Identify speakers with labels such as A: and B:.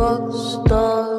A: lost.